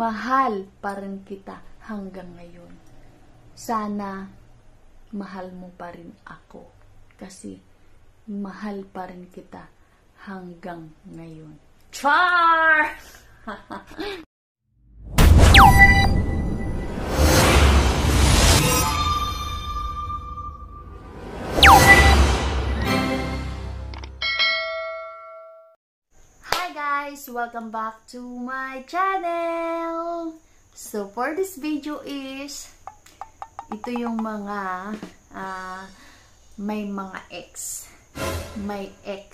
mahal pa rin kita hanggang ngayon. Sana mahal mo pa rin ako kasi mahal pa rin kita hanggang ngayon. Char! guys! Welcome back to my channel! So for this video is ito yung mga uh, may mga ex. May ex.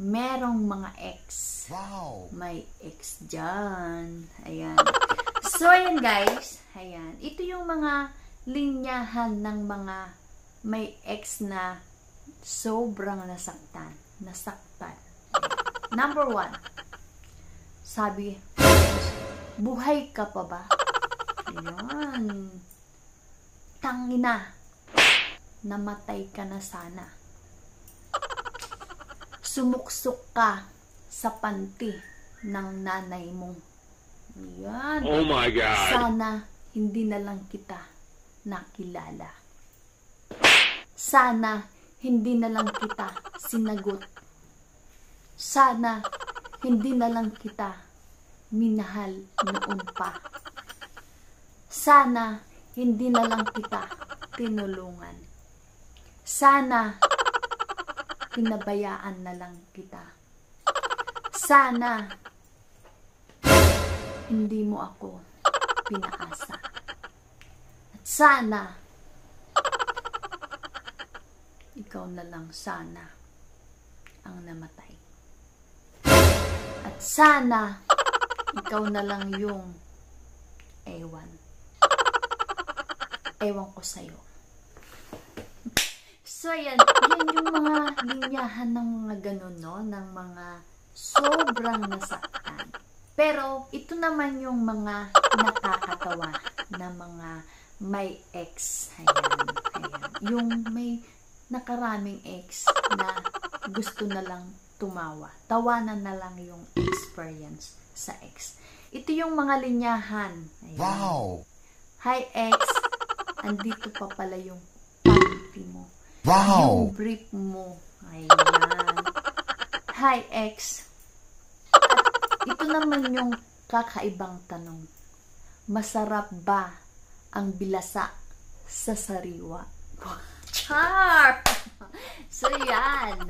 Merong mga ex. Wow! May ex dyan. Ayan. So, ayan guys. Ayan. Ito yung mga linyahan ng mga may ex na sobrang nasaktan. Nasaktan. Number one. Sabi, buhay ka pa ba? Ayan. Tangina. Namatay ka na sana. Sumuksok ka sa panty ng nanay mo. Ayan. Oh my God! Sana hindi na lang kita nakilala. Sana hindi na lang kita sinagot. Sana hindi na lang kita minahal noon pa. Sana hindi na lang kita tinulungan. Sana pinabayaan na lang kita. Sana hindi mo ako pinaasa. At sana ikaw na lang sana ang namatay. Sana ikaw na lang yung ewan. Ewan ko sa'yo. So, ayan. Yan yung mga linyahan ng mga ganun, no? Ng mga sobrang nasaktan. Pero, ito naman yung mga nakakatawa na mga may ex. Ayan. Ayan. Yung may nakaraming ex na gusto na lang tumawa. Tawanan na lang yung experience sa ex. Ito yung mga linyahan. Ayan. Wow! Hi, ex. Andito pa pala yung panty mo. Wow! Yung brief mo. Ayan. Hi, ex. At ito naman yung kakaibang tanong. Masarap ba ang bilasa sa sariwa? Char! So, yan.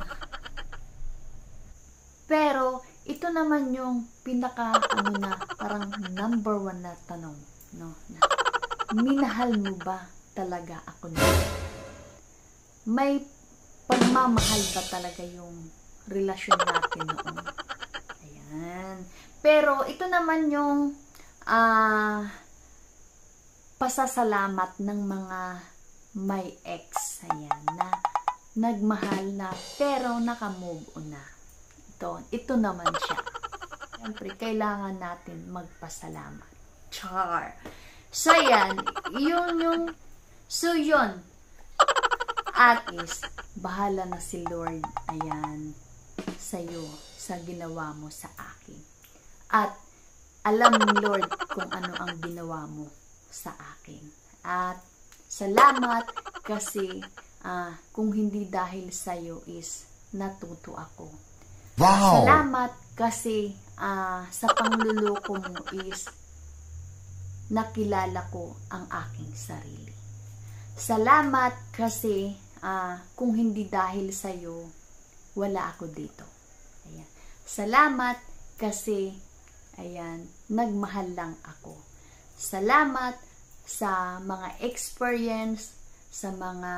Pero, ito naman yung pinaka, ano na, parang number one na tanong. No? Na, minahal mo ba talaga ako na? May pagmamahal ba talaga yung relasyon natin noon? Ayan. Pero, ito naman yung ah pasasalamat ng mga may ex. Ayan. Na nagmahal na pero nakamove on na. Ito, ito naman siya. Siyempre, kailangan natin magpasalamat. Char. So, yan. Yun yung, so, yun. At is, bahala na si Lord. Ayan. Sa'yo, sa ginawa mo sa akin. At, alam ni Lord kung ano ang ginawa mo sa akin. At, salamat kasi ah, kung hindi dahil sa'yo is natuto ako. Wow! Salamat kasi ah, sa pangluloko mo is nakilala ko ang aking sarili. Salamat kasi ah, kung hindi dahil sa iyo wala ako dito. Ayan. Salamat kasi ayan, nagmahal lang ako. Salamat sa mga experience, sa mga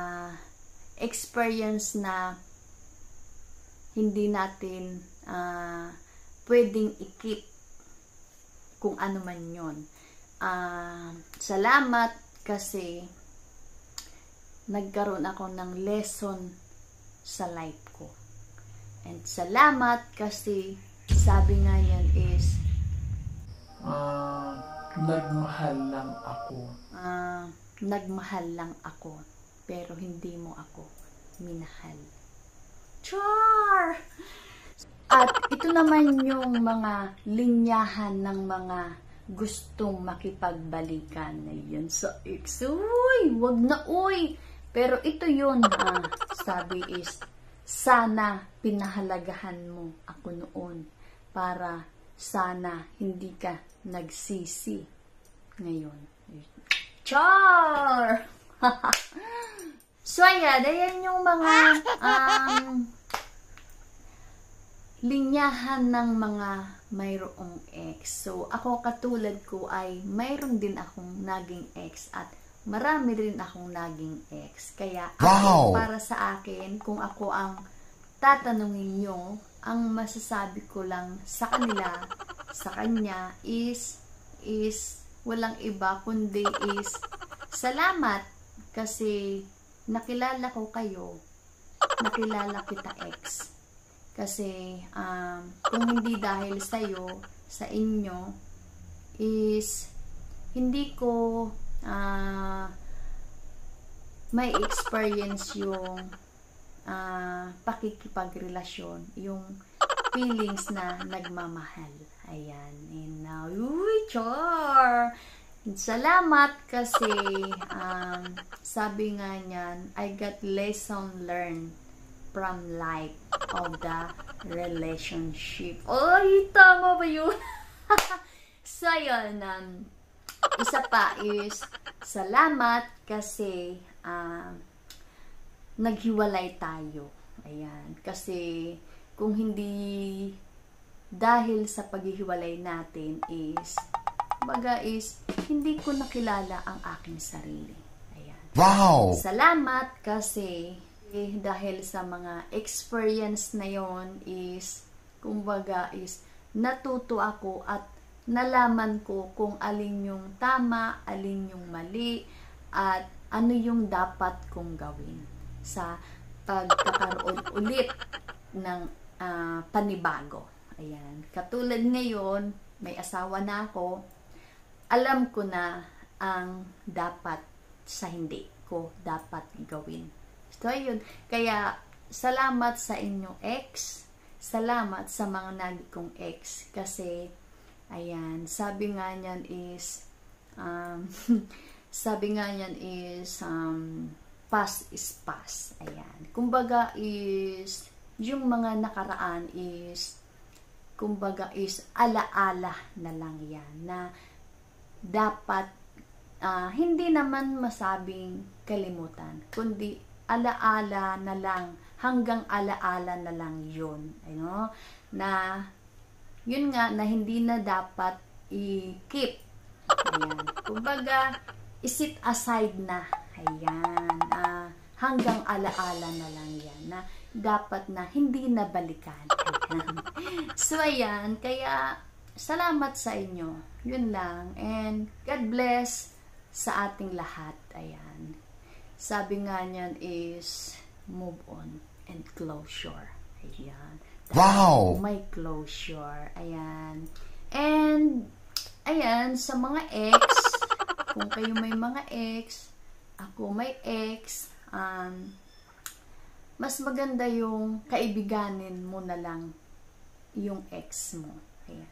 experience na hindi natin ah, pwedeng ikip kung ano man yon. Ah, salamat kasi nagkaroon ako ng lesson sa life ko. And salamat kasi sabi nga yan is Ah, nagmahal lang ako. ah, nagmahal lang ako pero hindi mo ako minahal. Char! At ito naman yung mga linyahan ng mga gustong makipagbalikan na yun sa ex. Uy, wag na uy. Pero ito yun, ah, sabi is, sana pinahalagahan mo ako noon para sana hindi ka nagsisi ngayon. Char! so, ayan, ayan yung mga um, linyahan ng mga mayroong ex. So, ako katulad ko ay mayroon din akong naging ex at marami rin akong naging ex. Kaya, ako, Wow! para sa akin, kung ako ang tatanungin nyo, ang masasabi ko lang sa kanila, sa kanya, is, is, walang iba, kundi is, salamat kasi nakilala ko kayo, nakilala kita ex. Kasi, um, kung hindi dahil sa'yo, sa inyo, is, hindi ko, ah, may experience yung ah, pakikipagrelasyon, yung feelings na nagmamahal. Ayan. And now, uy, char! Salamat kasi um, sabi nga niyan, I got lesson learned from life of the relationship. Ay, tama ba yun? so, yun. Um, isa pa is, salamat kasi um, naghiwalay tayo. Ayan. Kasi, kung hindi dahil sa paghihiwalay natin is, baga is, hindi ko nakilala ang aking sarili. Ayan. Wow! Salamat kasi eh, dahil sa mga experience na yon is, kumbaga is, natuto ako at nalaman ko kung alin yung tama, alin yung mali, at ano yung dapat kong gawin sa pagkakaroon ulit ng ah, panibago. Ayan. Katulad ngayon, may asawa na ako, alam ko na ang dapat sa hindi ko dapat gawin. So, ayun. Kaya, salamat sa inyong ex. Salamat sa mga nagi kong ex. Kasi, ayan, sabi nga niyan is, um, sabi nga niyan is, um, past is past. Ayan. Kumbaga is, yung mga nakaraan is, kumbaga is, alaala na lang yan. Na, dapat ah, hindi naman masabing kalimutan, kundi alaala na lang, hanggang alaala na lang yun. Ano? Na, yun nga, na hindi na dapat i-keep. Ayan. Kumbaga, isit aside na. Ayan. Ah, hanggang alaala na lang yan. Na, dapat na hindi na balikan. So, ayan. Kaya, salamat sa inyo. Yun lang. And, God bless sa ating lahat. Ayan. Sabi nga niyan is, move on and closure. Ayan. Wow! May closure. Ayan. And, ayan, sa mga ex, kung kayo may mga ex, ako may ex, um, mas maganda yung kaibiganin mo na lang yung ex mo. Ayan.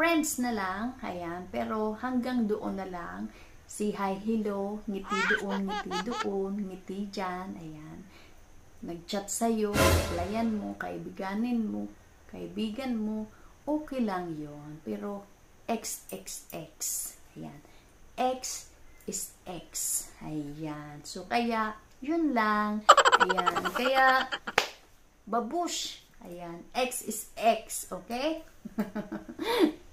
Friends na lang, ayan, pero hanggang doon na lang, si hi, hello, ngiti doon, ngiti doon, ngiti dyan, ayan. Nag-chat sa'yo, replyan mo, kaibiganin mo, kaibigan mo, okay lang yon Pero, XXX, ayan. X is X, ayan. So, kaya, yun lang, ayan. Kaya, babush, ayan. X is X, okay?